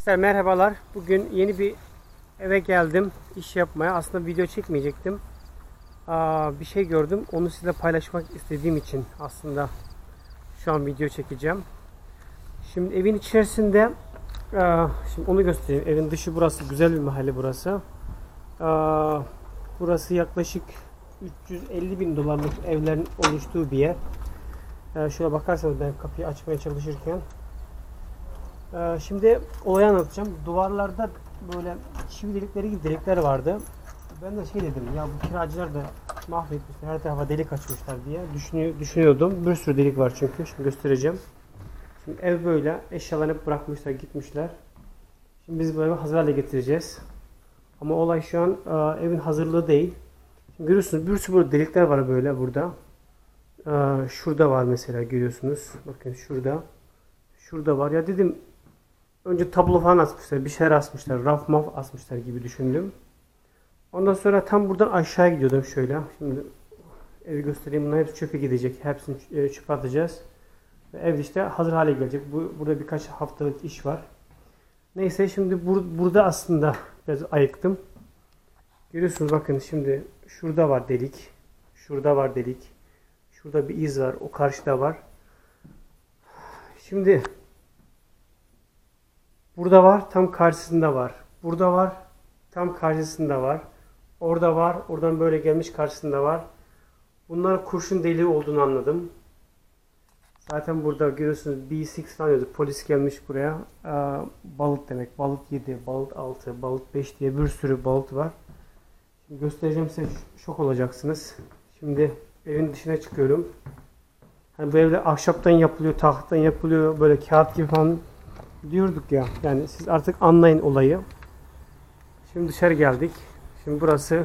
Arkadaşlar merhabalar. Bugün yeni bir eve geldim iş yapmaya. Aslında video çekmeyecektim. Aa, bir şey gördüm. Onu sizinle paylaşmak istediğim için aslında şu an video çekeceğim. Şimdi evin içerisinde aa, şimdi onu göstereyim. Evin dışı burası. Güzel bir mahalle burası. Aa, burası yaklaşık 350 bin dolarlık evlerin oluştuğu bir yer. Ee, şöyle bakarsanız ben kapıyı açmaya çalışırken ee, şimdi olayı anlatacağım. Duvarlarda böyle çivi delikleri gibi delikler vardı. Ben de şey dedim ya bu kiracılar da mahvetmişler her tarafa delik açmışlar diye düşünüyor, düşünüyordum. Bir sürü delik var çünkü. Şimdi göstereceğim. Şimdi ev böyle eşyalarını bırakmışlar gitmişler. Şimdi biz evi hazır hale getireceğiz. Ama olay şu an e, evin hazırlığı değil. Şimdi görüyorsunuz bir sürü böyle delikler var böyle burada. E, şurada var mesela görüyorsunuz. Bakın şurada. Şurada var. Ya dedim önce tablo falan asmışlar. Bir şeyler asmışlar. Raf maf asmışlar gibi düşündüm. Ondan sonra tam buradan aşağı gidiyordum şöyle. Şimdi evi göstereyim. Bunlar hepsi çöpe gidecek. Hepsini e, çöpe atacağız. Ve ev işte hazır hale gelecek. Bu, burada birkaç haftalık iş var. Neyse şimdi bur- burada aslında biraz ayıktım. Görüyorsunuz bakın şimdi şurada var delik. Şurada var delik. Şurada bir iz var. O karşıda var. Şimdi burada var, tam karşısında var. Burada var, tam karşısında var. Orada var, oradan böyle gelmiş karşısında var. Bunlar kurşun deliği olduğunu anladım. Zaten burada görüyorsunuz B6 falan yazıyor. Polis gelmiş buraya. Aa, balık demek. Balık 7, balık 6, balık 5 diye bir sürü balık var. Şimdi göstereceğim size şok olacaksınız. Şimdi evin dışına çıkıyorum. Hani böyle ahşaptan yapılıyor, tahttan yapılıyor, böyle kağıt gibi falan diyorduk ya. Yani siz artık anlayın olayı. Şimdi dışarı geldik. Şimdi burası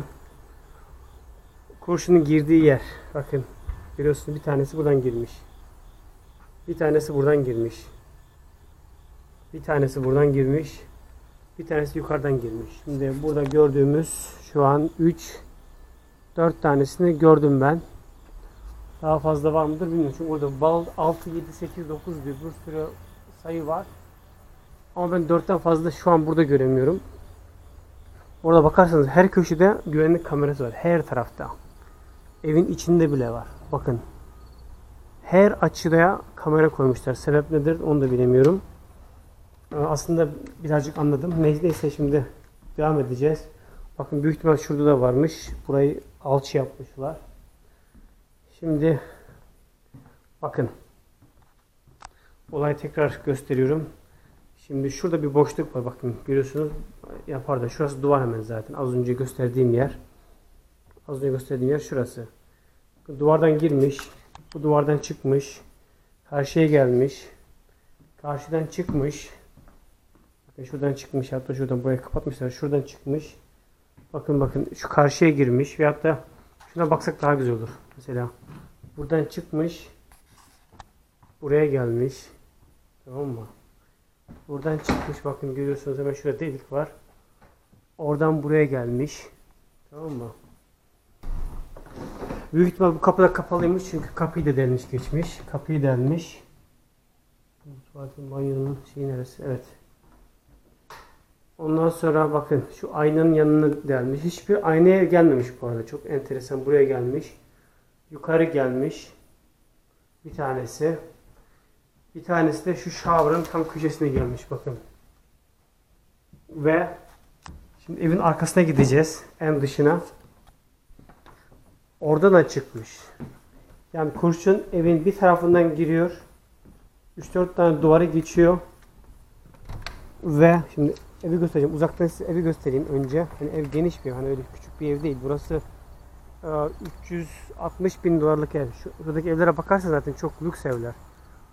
kurşunun girdiği yer. Bakın görüyorsunuz bir tanesi buradan girmiş. Bir tanesi buradan girmiş. Bir tanesi buradan girmiş. Bir tanesi yukarıdan girmiş. Şimdi burada gördüğümüz şu an 3 4 tanesini gördüm ben. Daha fazla var mıdır bilmiyorum. Çünkü burada bal 6, 7, 8, 9 diyor. Bir sürü sayı var. Ama ben 4'ten fazla şu an burada göremiyorum. Orada bakarsanız her köşede güvenlik kamerası var. Her tarafta. Evin içinde bile var. Bakın. Her açıya kamera koymuşlar. Sebep nedir onu da bilemiyorum. Ee, Aslında birazcık anladım. Neyse şimdi devam edeceğiz. Bakın büyük ihtimal şurada da varmış. Burayı alçı yapmışlar. Şimdi bakın. Olayı tekrar gösteriyorum. Şimdi şurada bir boşluk var. Bakın görüyorsunuz. Yapar da şurası duvar hemen zaten. Az önce gösterdiğim yer. Az önce gösterdiğim yer şurası. Duvardan girmiş. Bu duvardan çıkmış. Karşıya gelmiş. Karşıdan çıkmış. Bakın şuradan çıkmış. Hatta şuradan buraya kapatmışlar. Şuradan çıkmış. Bakın bakın şu karşıya girmiş. Veyahut da şuna baksak daha güzel olur. Mesela buradan çıkmış. Buraya gelmiş. Tamam mı? Buradan çıkmış. Bakın görüyorsunuz hemen şurada delik var. Oradan buraya gelmiş. Tamam mı? Büyük ihtimal bu kapı da kapalıymış çünkü kapıyı da delmiş geçmiş. Kapıyı delmiş. Tuvaletin banyonun şeyi neresi? Evet. Ondan sonra bakın şu aynanın yanına delmiş. Hiçbir aynaya gelmemiş bu arada. Çok enteresan. Buraya gelmiş. Yukarı gelmiş. Bir tanesi. Bir tanesi de şu shower'ın tam köşesine gelmiş bakın. Ve şimdi evin arkasına gideceğiz. En dışına. Oradan da çıkmış. Yani kurşun evin bir tarafından giriyor. 3-4 tane duvarı geçiyor. Ve şimdi evi göstereceğim. Uzaktan size evi göstereyim önce. Hani ev geniş bir. Hani öyle küçük bir ev değil. Burası e, 360 bin dolarlık ev. Şu, şuradaki evlere bakarsanız zaten çok lüks evler.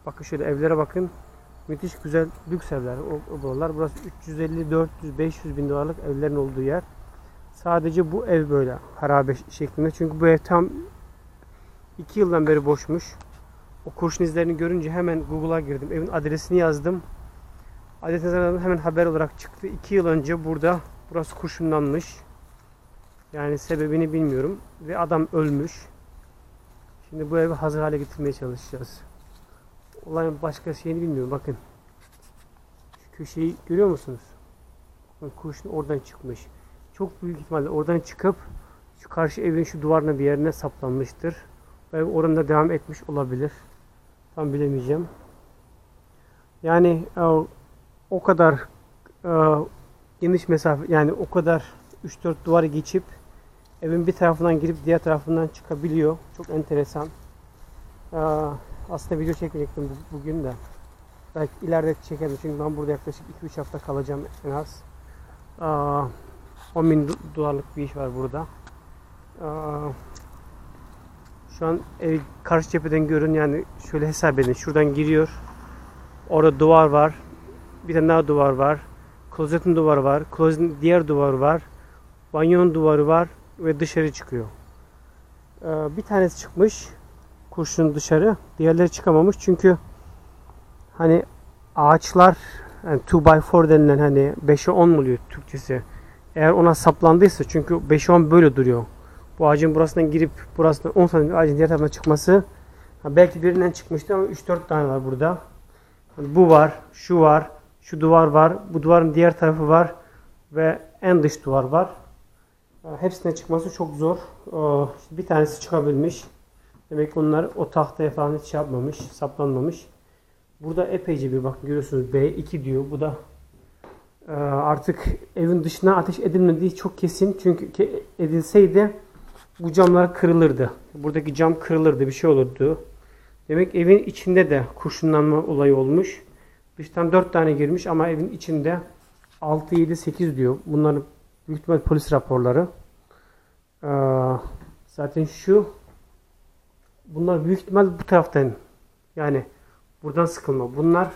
Bakın şöyle evlere bakın. Müthiş güzel lüks evler. O, buralar. Burası 350, 400, 500 bin dolarlık evlerin olduğu yer. Sadece bu ev böyle harabe şeklinde. Çünkü bu ev tam 2 yıldan beri boşmuş. O kurşun izlerini görünce hemen Google'a girdim. Evin adresini yazdım. Adresini hemen haber olarak çıktı. 2 yıl önce burada burası kurşunlanmış. Yani sebebini bilmiyorum. Ve adam ölmüş. Şimdi bu evi hazır hale getirmeye çalışacağız. Olayın başka şeyini bilmiyorum. Bakın. köşeyi görüyor musunuz? Bakın kurşun oradan çıkmış. Çok büyük ihtimalle oradan çıkıp şu karşı evin şu duvarına bir yerine saplanmıştır. Ve oranda devam etmiş olabilir. Tam bilemeyeceğim. Yani e, o kadar e, geniş mesafe yani o kadar 3-4 duvarı geçip evin bir tarafından girip diğer tarafından çıkabiliyor. Çok enteresan. E, aslında video çekmeyecektim bu- bugün de. Belki ileride çekerim çünkü ben burada yaklaşık 2-3 hafta kalacağım en az. Aa, 10 bin do- dolarlık bir iş var burada. Aa, şu an ev karşı cepheden görün yani şöyle hesap edin. Şuradan giriyor. Orada duvar var. Bir tane daha duvar var. Klozetin duvarı var. Klozetin diğer duvarı var. Banyonun duvarı var ve dışarı çıkıyor. Ee, bir tanesi çıkmış kurşun dışarı. Diğerleri çıkamamış çünkü hani ağaçlar yani 2x4 denilen hani 5'e 10 mu oluyor Türkçesi? Eğer ona saplandıysa çünkü 5'e 10 böyle duruyor. Bu ağacın burasından girip burasından 10 santim ağacın diğer tarafına çıkması belki birinden çıkmıştı ama 3-4 tane var burada. Hani bu var, şu var, şu duvar var, bu duvarın diğer tarafı var ve en dış duvar var. Hepsine çıkması çok zor. Ee, Bir tanesi çıkabilmiş. Demek ki onlar o tahtaya falan hiç şey yapmamış, saplanmamış. Burada epeyce bir bakın görüyorsunuz B2 diyor. Bu da e, artık evin dışına ateş edilmediği çok kesin. Çünkü edilseydi bu camlar kırılırdı. Buradaki cam kırılırdı, bir şey olurdu. Demek evin içinde de kurşunlanma olayı olmuş. Dıştan 4 tane girmiş ama evin içinde 6, 7, 8 diyor. Bunların büyük polis raporları. Ee, zaten şu bunlar büyük ihtimal bu taraftan yani buradan sıkılma. Bunlar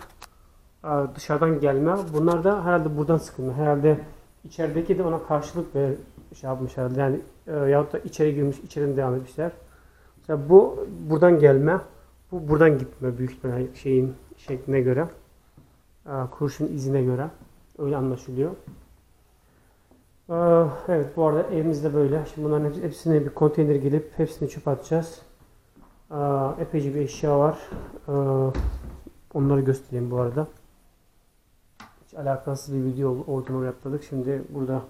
e, dışarıdan gelme. Bunlar da herhalde buradan sıkılma. Herhalde içerideki de ona karşılık ver şey yapmış herhalde. Yani e, yahut da içeri girmiş, içeriden devam etmişler. Mesela bu buradan gelme. Bu buradan gitme büyük ihtimal şeyin şekline göre. E, kurşun izine göre. Öyle anlaşılıyor. Ee, Evet bu arada evimizde böyle. Şimdi bunların hepsi- hepsine bir konteyner gelip hepsini çöp atacağız. Ee, Epeyce bir eşya var. Ee, Onları göstereyim bu arada. Hiç alakasız bir video oldu. Oradan oraya atladık. Şimdi burada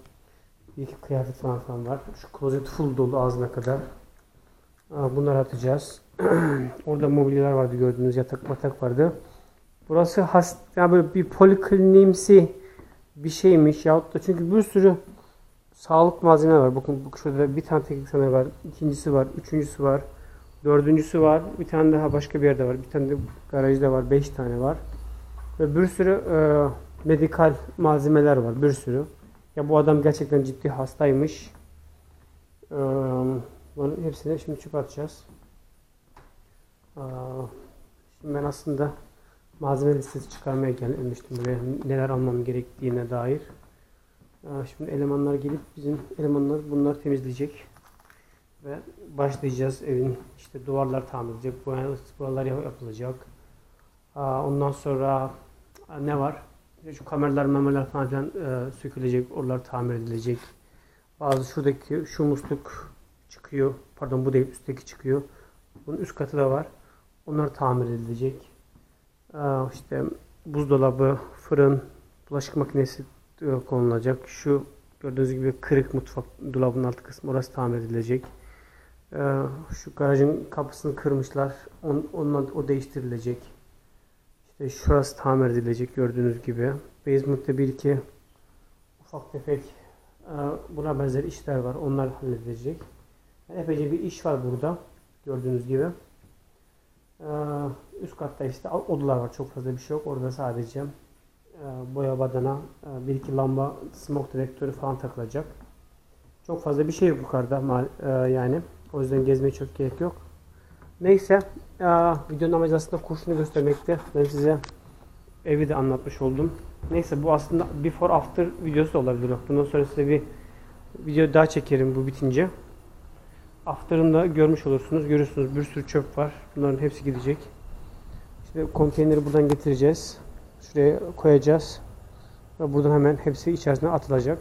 bir iki kıyafet falan falan var. Şu klozet full dolu ağzına kadar. Aa, Bunları atacağız. Orada mobilyalar vardı gördüğünüz yatak matak vardı. Burası hast yani böyle bir poliklinimsi bir şeymiş yahut da çünkü bir sürü sağlık malzemeleri var. Bakın bu şurada bir tane teknik sanayi var. ikincisi var. Üçüncüsü var. Dördüncüsü var. Bir tane daha başka bir yerde var. Bir tane de garajda var. Beş tane var. Ve bir sürü e, medikal malzemeler var. Bir sürü. Ya bu adam gerçekten ciddi hastaymış. E, bunların hepsini şimdi çöp atacağız. E, şimdi ben aslında malzeme listesi çıkarmaya gelmiştim buraya. Neler almam gerektiğine dair. Ee, Şimdi elemanlar gelip bizim elemanlar bunları temizleyecek. Ve başlayacağız evin işte duvarlar tamir boyalar buralar yap- yapılacak. Ondan sonra ne var? Şu kameralar, memeler falan filan e, sökülecek, oralar tamir edilecek. Bazı şuradaki şu musluk çıkıyor. Pardon bu değil üstteki çıkıyor. Bunun üst katı da var. Onlar tamir edilecek. İşte buzdolabı, fırın, bulaşık makinesi e, konulacak. Şu gördüğünüz gibi kırık mutfak dolabının alt kısmı orası tamir edilecek. Ee, şu garajın kapısını kırmışlar. On, onunla o değiştirilecek. İşte şurası tamir edilecek gördüğünüz gibi. Basement'te bir iki ufak tefek e, buna benzer işler var. Onlar halledilecek. Yani epeyce bir iş var burada. Gördüğünüz gibi. Ee, üst katta işte odalar var. Çok fazla bir şey yok. Orada sadece e, boya badana, e, bir iki lamba, smoke dedektörü falan takılacak. Çok fazla bir şey yok yukarıda e, yani. O yüzden gezmeye çok gerek yok. Neyse, e, videonun amacı aslında kurşunu göstermekti. Ben size evi de anlatmış oldum. Neyse bu aslında before after videosu da olabilir. Bundan sonra size bir video daha çekerim bu bitince. After'ını da görmüş olursunuz. Görürsünüz bir sürü çöp var. Bunların hepsi gidecek. Şimdi konteyneri buradan getireceğiz. Şuraya koyacağız. Ve buradan hemen hepsi içerisine atılacak.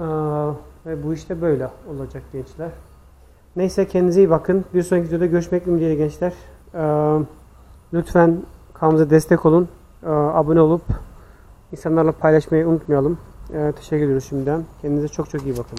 Aa, ve bu işte böyle olacak gençler. Neyse kendinize iyi bakın. Bir sonraki videoda görüşmek ümidiyle gençler. Ee, lütfen kanalımıza destek olun. Ee, abone olup insanlarla paylaşmayı unutmayalım. Ee, teşekkür ediyoruz şimdiden. Kendinize çok çok iyi bakın.